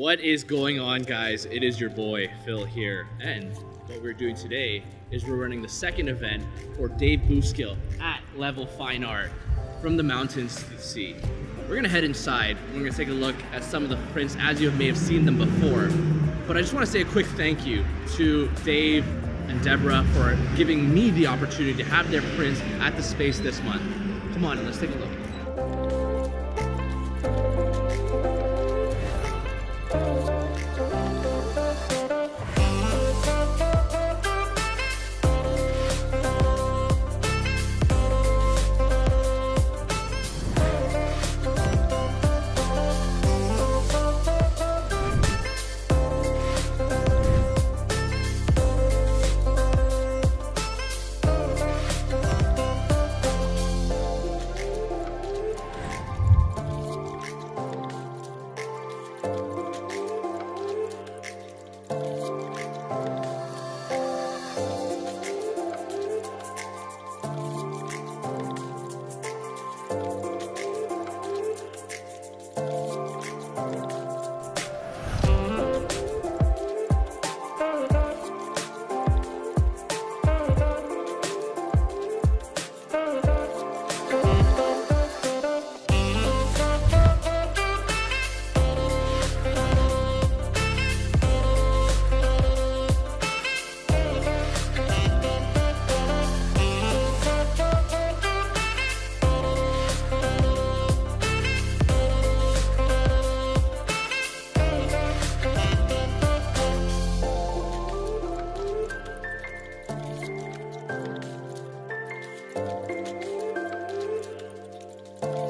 What is going on, guys? It is your boy, Phil here. And what we're doing today is we're running the second event for Dave Bouskill at Level Fine Art from the mountains to the sea. We're gonna head inside. We're gonna take a look at some of the prints as you may have seen them before. But I just wanna say a quick thank you to Dave and Deborah for giving me the opportunity to have their prints at the space this month. Come on, let's take a look.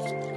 Bye.